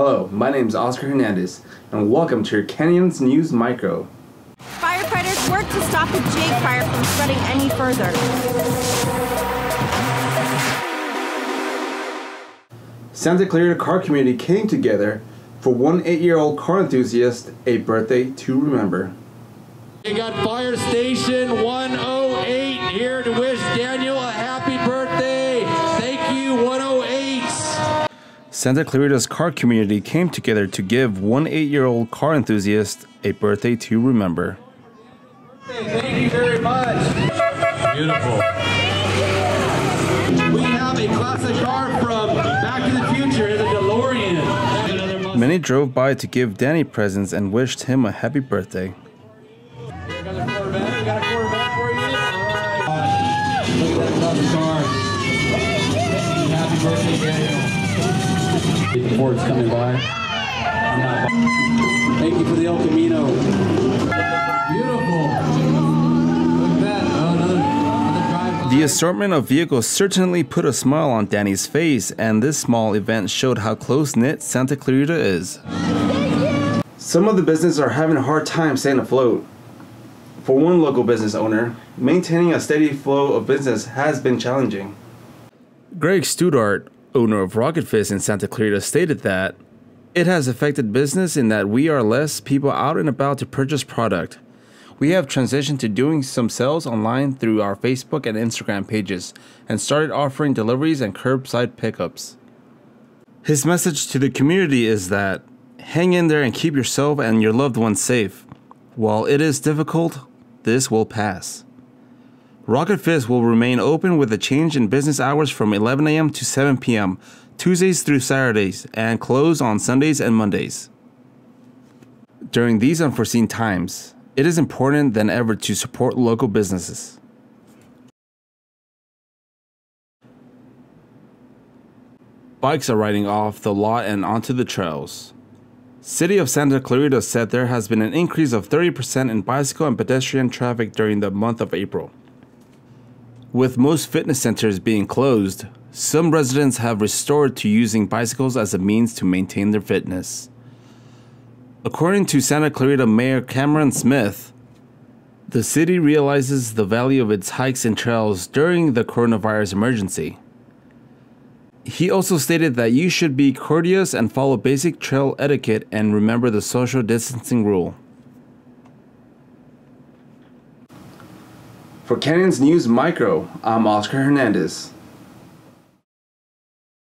Hello, my name is Oscar Hernandez, and welcome to your Canyons News Micro. Firefighters work to stop the Jake fire from spreading any further. Santa Clarita car community came together for one eight-year-old car enthusiast a birthday to remember. We got Fire Station 108 here to wish Santa Clarita's car community came together to give one eight-year-old car enthusiast a birthday to remember. Thank you very much. Beautiful. We have a classic car from Back to the Future, the DeLorean. Many drove by to give Danny presents and wished him a happy birthday. We got a Corvette. We got a Corvette for you. All right. Look at that classic car. Happy birthday, Daniel. Before it's coming by. I'm not. Thank you for the El Camino. Beautiful. Look at that. Oh, another, another drive. The assortment of vehicles certainly put a smile on Danny's face, and this small event showed how close knit Santa Clarita is. Some of the businesses are having a hard time staying afloat. For one local business owner, maintaining a steady flow of business has been challenging. Greg Studart, owner of Rocket Fizz in Santa Clarita, stated that it has affected business in that we are less people out and about to purchase product. We have transitioned to doing some sales online through our Facebook and Instagram pages and started offering deliveries and curbside pickups. His message to the community is that hang in there and keep yourself and your loved ones safe. While it is difficult, this will pass. Rocket Fizz will remain open with a change in business hours from 11 a.m. to 7 p.m., Tuesdays through Saturdays, and close on Sundays and Mondays. During these unforeseen times, it is important than ever to support local businesses. Bikes are riding off the lot and onto the trails. City of Santa Clarita said there has been an increase of 30% in bicycle and pedestrian traffic during the month of April. With most fitness centers being closed, some residents have restored to using bicycles as a means to maintain their fitness. According to Santa Clarita Mayor Cameron Smith, the city realizes the value of its hikes and trails during the coronavirus emergency. He also stated that you should be courteous and follow basic trail etiquette and remember the social distancing rule. For Canyons News Micro, I'm Oscar Hernandez.